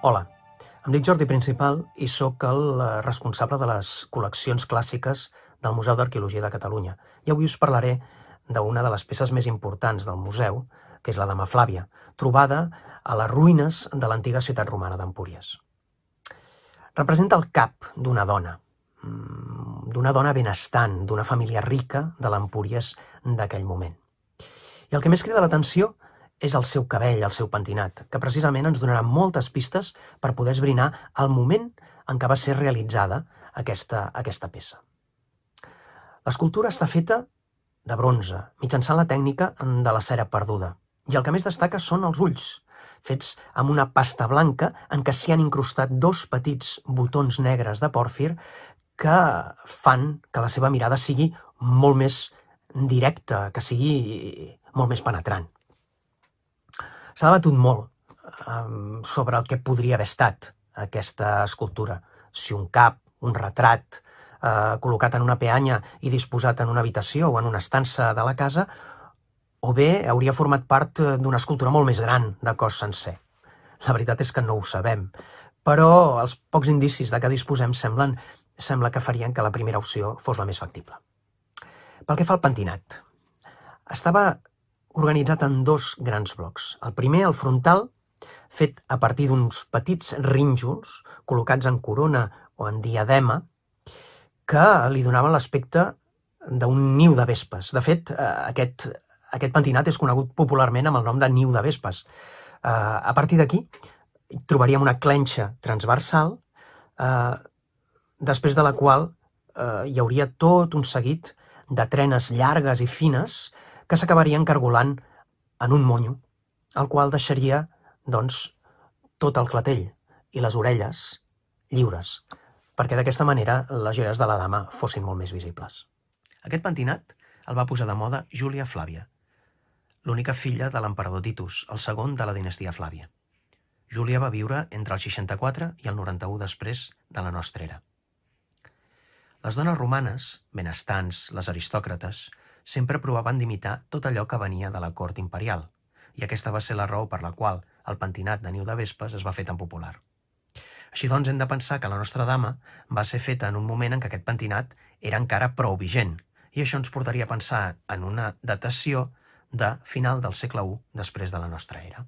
Hola, em dic Jordi Principal i sóc el eh, responsable de les col·leccions clàssiques del Museu d'Arqueologia de Catalunya. I avui us parlaré d'una de les peces més importants del museu, que és la Dama Flàvia, trobada a les ruïnes de l'antiga ciutat romana d'Empúries. Representa el cap d'una dona, mm, d'una dona benestant, d'una família rica de l'Empúries d'aquell moment. I el que més crida l'atenció és el seu cabell, el seu pentinat, que precisament ens donarà moltes pistes per poder esbrinar el moment en què va ser realitzada aquesta, aquesta peça. L'escultura està feta de bronze, mitjançant la tècnica de la cera perduda, i el que més destaca són els ulls, fets amb una pasta blanca en què s'hi han incrustat dos petits botons negres de pòrfir que fan que la seva mirada sigui molt més directa, que sigui molt més penetrant. S'ha debatut molt um, sobre el que podria haver estat aquesta escultura. Si un cap, un retrat, eh, col·locat en una peanya i disposat en una habitació o en una estança de la casa, o bé hauria format part d'una escultura molt més gran de cos sencer. La veritat és que no ho sabem, però els pocs indicis de què disposem semblen, sembla que farien que la primera opció fos la més factible. Pel que fa al pentinat, estava organitzat en dos grans blocs. El primer, el frontal, fet a partir d'uns petits rínjols col·locats en corona o en diadema, que li donaven l'aspecte d'un niu de vespes. De fet, eh, aquest, aquest pentinat és conegut popularment amb el nom de niu de vespes. Eh, a partir d'aquí trobaríem una clenxa transversal, eh, després de la qual hi hauria tot un seguit de trenes llargues i fines que s'acabaria encargolant en un monyo, el qual deixaria, doncs, tot el clatell i les orelles lliures, perquè d'aquesta manera les joies de la dama fossin molt més visibles. Aquest pentinat el va posar de moda Júlia Flàvia, l'única filla de l'emperador Titus, el segon de la dinastia Flàvia. Júlia va viure entre el 64 i el 91 després de la nostra era. Les dones romanes, benestants, les aristòcrates, sempre provaven d'imitar tot allò que venia de la cort imperial, i aquesta va ser la raó per la qual el pentinat de niu de vespes es va fer tan popular. Així doncs, hem de pensar que la nostra dama va ser feta en un moment en què aquest pentinat era encara prou vigent, i això ens portaria a pensar en una datació de final del segle I després de la nostra era.